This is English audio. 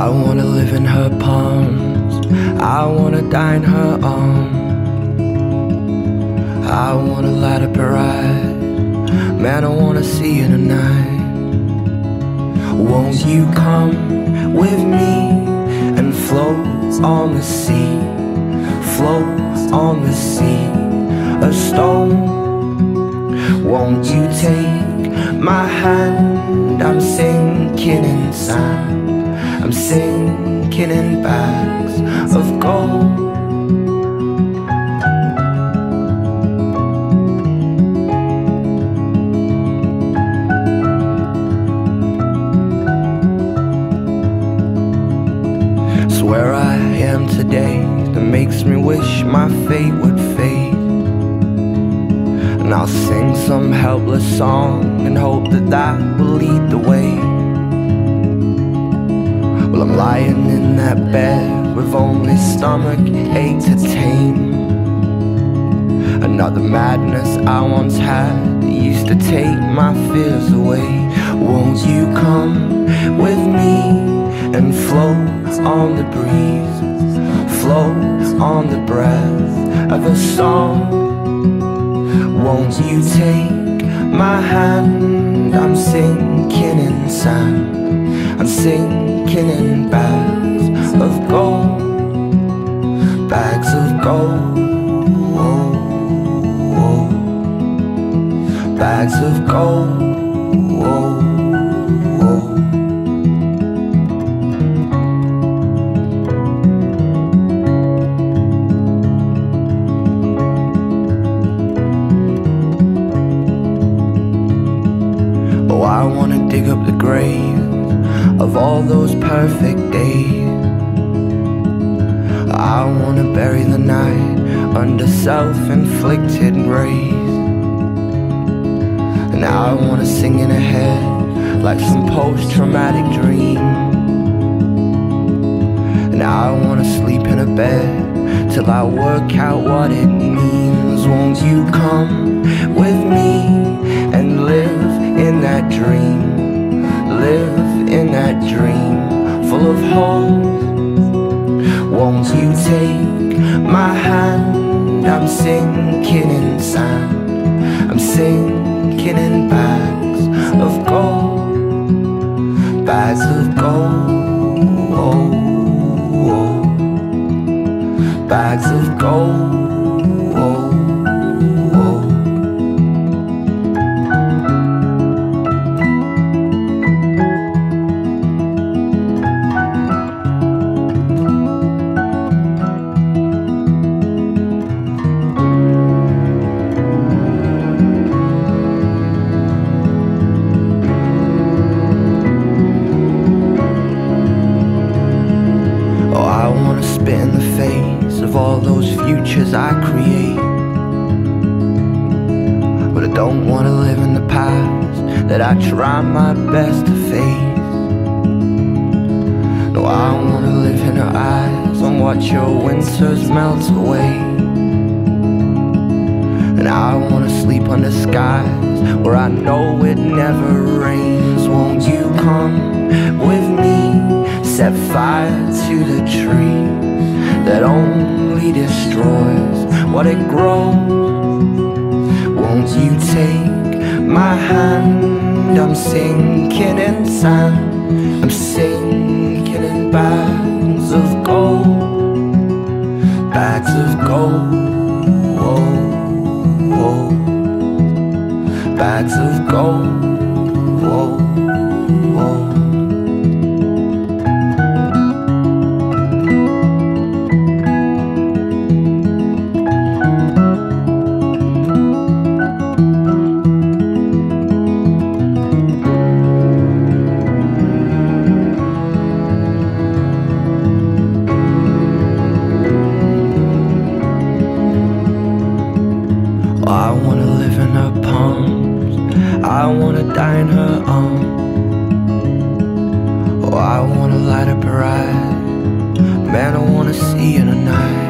I wanna live in her palms. I wanna die in her arms. I wanna light up her eyes. Man, I wanna see you tonight. Won't you come with me and float on the sea? Float on the sea, a stone. Won't you take my hand? I'm sinking in sand. I'm sinking in bags of gold. It's where I am today that makes me wish my fate would fade. And I'll sing some helpless song and hope that that will lead the way. I'm lying in that bed with only stomach ache to tame. Another madness I once had used to take my fears away. Won't you come with me and float on the breeze? Float on the breath of a song. Won't you take my hand? I'm sinking in sand. I'm sinking in bags of gold. Bags of gold. Bags of gold. Wanna dig up the grave of all those perfect days. I wanna bury the night under self-inflicted rays. And I wanna sing in a head like some post-traumatic dream. And I wanna sleep in a bed till I work out what it means. Won't you come with dream? Live in that dream full of hope. Won't you take my hand? I'm sinking in sand. I'm sinking in bags of gold. Bags of gold. Bags of gold. Don't wanna live in the past that I try my best to face. No, I wanna live in her eyes and watch your winters melt away. And I wanna sleep under skies where I know it never rains. Won't you come with me? Set fire to the tree that only destroys what it grows. Won't you take my hand? I'm sinking in sand. I'm sinking in bags of gold. Bags of gold. whoa, whoa. Bags of gold. I live in her palms. I wanna die in her arms. Oh, I wanna light up her eyes. Man, I wanna see you tonight.